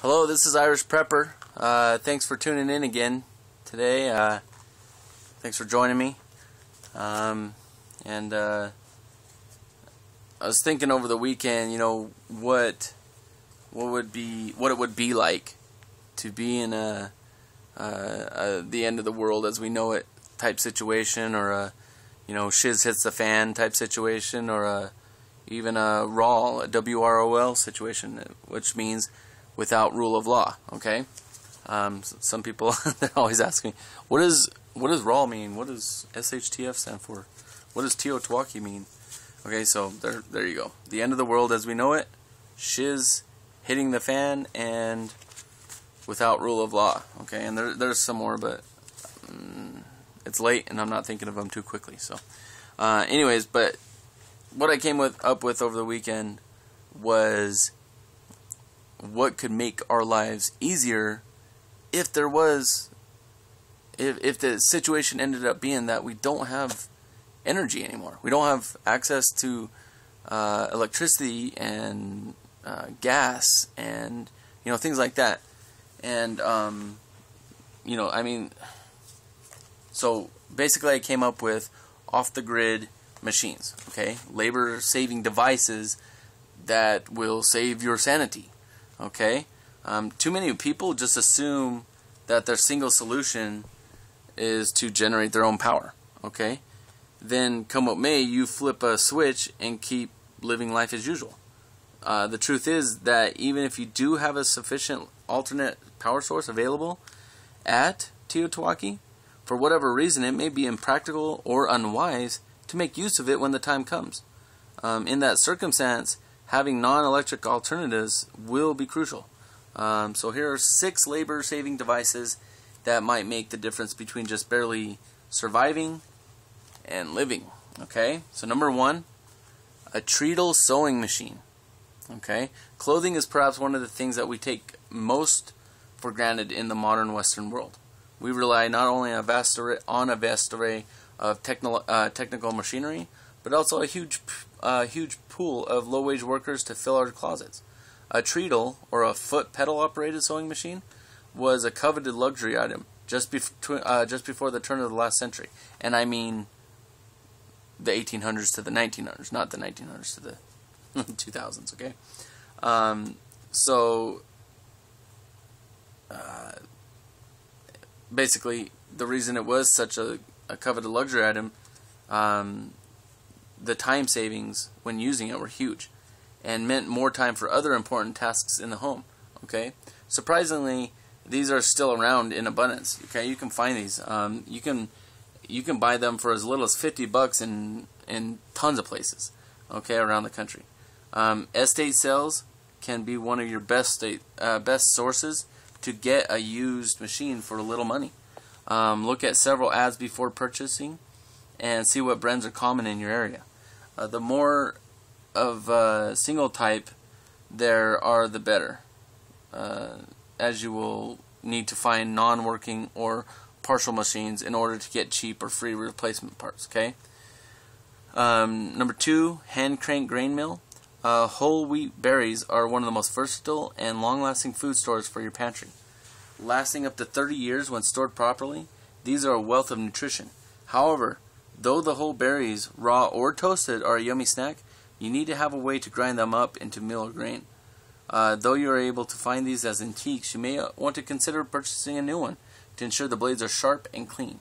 Hello, this is Irish Prepper. Uh, thanks for tuning in again today. Uh, thanks for joining me. Um, and uh, I was thinking over the weekend, you know, what what would be what it would be like to be in a, the end of the world as we know it type situation, or a you know shiz hits the fan type situation, or a even a raw a WROL situation, which means without rule of law. Okay, um, some people they're always asking, what does what does ROL mean? What does SHTF stand for? What does TEOTWAKI mean? Okay, so there there you go. The end of the world as we know it, shiz hitting the fan and without rule of law. Okay, and there there's some more, but um, it's late and I'm not thinking of them too quickly. So, uh, anyways, but what I came with up with over the weekend was what could make our lives easier if there was if if the situation ended up being that we don't have energy anymore. We don't have access to uh, electricity and uh, gas and you know things like that. And um, you know, I mean, so basically, I came up with off the grid machines. Okay, labor saving devices that will save your sanity. Okay? Um, too many people just assume that their single solution is to generate their own power. Okay? Then, come what may, you flip a switch and keep living life as usual. Uh, the truth is that even if you do have a sufficient alternate power source available at TEOTWAKI, for whatever reason, it may be impractical or unwise to make use of it when the time comes. Um, in that circumstance, having non-electric alternatives will be crucial. Um, so here are six labor-saving devices that might make the difference between just barely surviving and living. Okay, so number one, a treadle sewing machine. Okay, clothing is perhaps one of the things that we take most for granted in the modern Western world. We rely not only on a vast array, on a vast array of uh, technical machinery, but also a huge a huge pool of low-wage workers to fill our closets. A treadle, or a foot pedal-operated sewing machine, was a coveted luxury item just, bef- uh, just before the turn of the last century. And I mean the 1800s to the 1900s, not the 1900s to the 2000s, okay? Um, so, uh, basically, the reason it was such a, a coveted luxury item um, the time savings when using it were huge and meant more time for other important tasks in the home. Okay, surprisingly, these are still around in abundance. Okay, you can find these. Um, you can you can buy them for as little as 50 bucks in in tons of places. Okay, around the country. Um, estate sales can be one of your best state uh, best sources to get a used machine for a little money. Um, look at several ads before purchasing and see what brands are common in your area. Uh, the more of uh, single type there are, the better, uh, as you will need to find non-working or partial machines in order to get cheap or free replacement parts. Okay. Um, number two, hand crank grain mill. Uh, whole wheat berries are one of the most versatile and long-lasting food stores for your pantry. Lasting up to 30 years when stored properly, these are a wealth of nutrition. However, Though the whole berries, raw or toasted, are a yummy snack, you need to have a way to grind them up into meal or grain. Uh, though you are able to find these as antiques, you may want to consider purchasing a new one to ensure the blades are sharp and clean.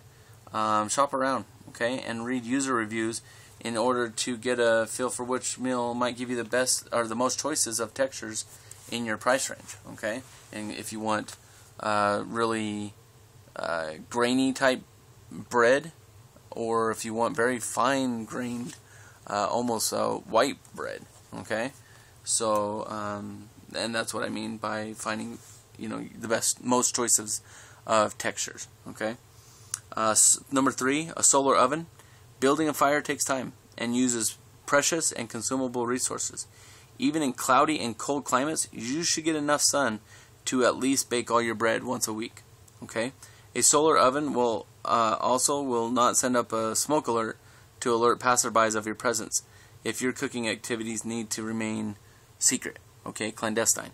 Um, shop around, okay, and read user reviews in order to get a feel for which meal might give you the best or the most choices of textures in your price range, okay. And if you want uh, really uh, grainy type bread, or if you want very fine grained, uh, almost uh, white bread. Okay, so um, and that's what I mean by finding you know the best, most choices of textures. Okay, uh, number three, a solar oven. Building a fire takes time and uses precious and consumable resources. Even in cloudy and cold climates, you should get enough sun to at least bake all your bread once a week. Okay, a solar oven will uh, also will not send up a smoke alert to alert passerbys of your presence if your cooking activities need to remain secret, okay, clandestine.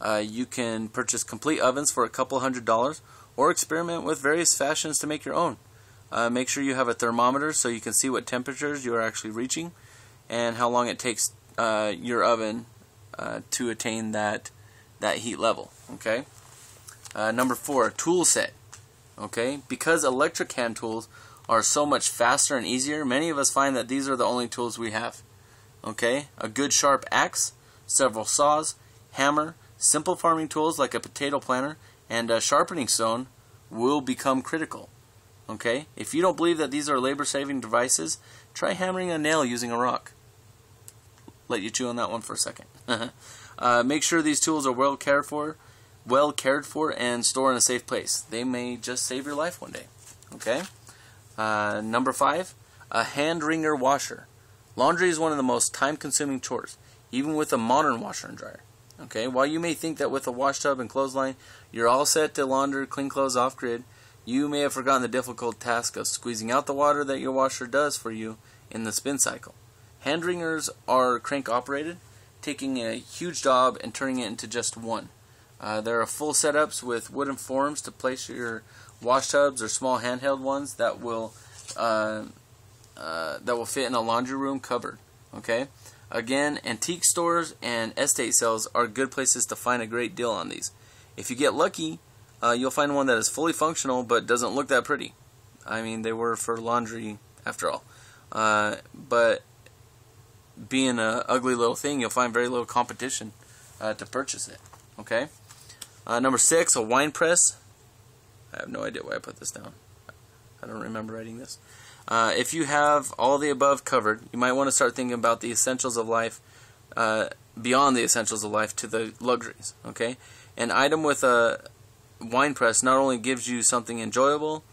Uh, you can purchase complete ovens for a couple hundred dollars or experiment with various fashions to make your own. Uh, make sure you have a thermometer so you can see what temperatures you are actually reaching and how long it takes uh, your oven uh, to attain that that heat level. Okay. Uh, number four, tool set. Okay, because electric hand tools are so much faster and easier, many of us find that these are the only tools we have. Okay, a good sharp axe, several saws, hammer, simple farming tools like a potato planter, and a sharpening stone will become critical. Okay, if you don't believe that these are labor-saving devices, try hammering a nail using a rock. Let you chew on that one for a second. uh, make sure these tools are well cared for, well cared for, and store in a safe place. They may just save your life one day. Okay. Uh, number five, a hand wringer washer. Laundry is one of the most time-consuming chores, even with a modern washer and dryer. Okay, while you may think that with a wash tub and clothesline you're all set to launder clean clothes off grid, you may have forgotten the difficult task of squeezing out the water that your washer does for you in the spin cycle. Hand wringers are crank operated, taking a huge job and turning it into just one. Uh, there are full setups with wooden forms to place your wash tubs or small handheld ones that will uh, uh, that will fit in a laundry room cupboard. Okay. Again, antique stores and estate sales are good places to find a great deal on these. If you get lucky, uh, you'll find one that is fully functional but doesn't look that pretty. I mean, they were for laundry after all. Uh, but being an ugly little thing, you'll find very little competition to purchase it. Okay. Uh, number six, a wine press. I have no idea why I put this down. I don't remember writing this. Uh, if you have all the above covered, you might want to start thinking about the essentials of life uh, beyond the essentials of life to the luxuries. Okay, an item with a wine press not only gives you something enjoyable,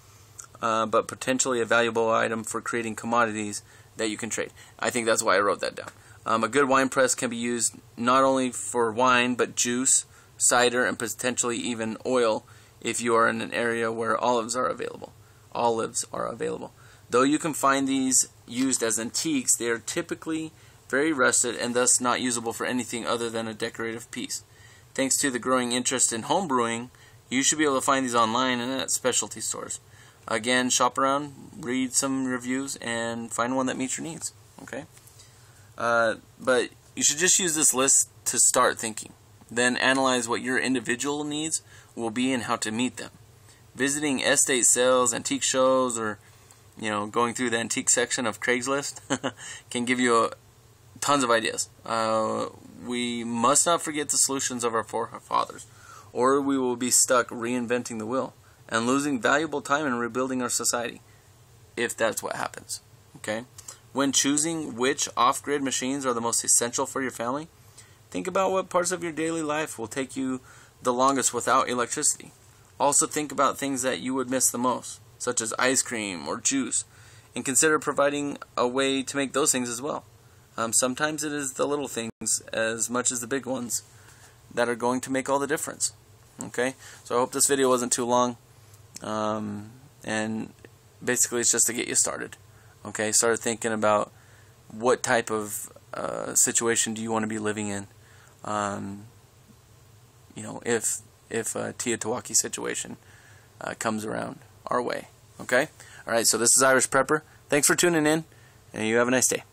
uh, but potentially a valuable item for creating commodities that you can trade. I think that's why I wrote that down. Um, a good wine press can be used not only for wine, but juice, cider, and potentially even oil if you are in an area where olives are available. Olives are available. Though you can find these used as antiques, they are typically very rusted and thus not usable for anything other than a decorative piece. Thanks to the growing interest in home brewing, you should be able to find these online and at specialty stores. Again, shop around, read some reviews, and find one that meets your needs. Okay? Uh, but you should just use this list to start thinking. Then analyze what your individual needs will be and how to meet them. Visiting estate sales, antique shows, or you know, going through the antique section of Craigslist can give you a, tons of ideas. Uh, we must not forget the solutions of our forefathers, or we will be stuck reinventing the wheel and losing valuable time in rebuilding our society, if that's what happens. Okay? When choosing which off grid machines are the most essential for your family, think about what parts of your daily life will take you the longest without electricity. Also, think about things that you would miss the most such as ice cream or juice, and consider providing a way to make those things as well. Um, sometimes it is the little things as much as the big ones that are going to make all the difference. Okay, so I hope this video wasn't too long, um, and basically it's just to get you started. Okay, start thinking about what type of uh, situation do you want to be living in. Um, you know, if if a TEOTWAKI situation uh, comes around our way. Okay? Alright, so this is Irish Prepper. Thanks for tuning in, and you have a nice day.